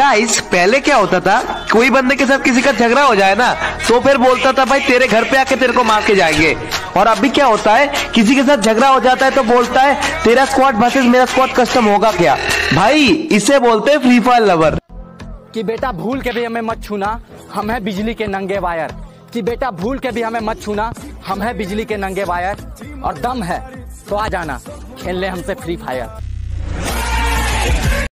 Guys पहले क्या होता था? कोई बंदे के साथ किसी का झगड़ा हो जाए ना तो फिर बोलता था, भाई, तेरे घर पे आके तेरे को मार के जाएँगे। और अभी क्या होता है, किसी के साथ झगड़ा हो जाता है तो बोलता है, तेरा स्क्वाड वर्सेस मेरा स्क्वाड कस्टम होगा क्या? भाई, इसे बोलते हैं फ्री फायर लवर कि बेटा, भूल के भी हमें मत छूना, हम है बिजली के नंगे वायर। कि बेटा, भूल के भी हमें मत छूना, हम है बिजली के नंगे वायर। और दम है तो आ जाना, खेल ले हमसे फ्री फायर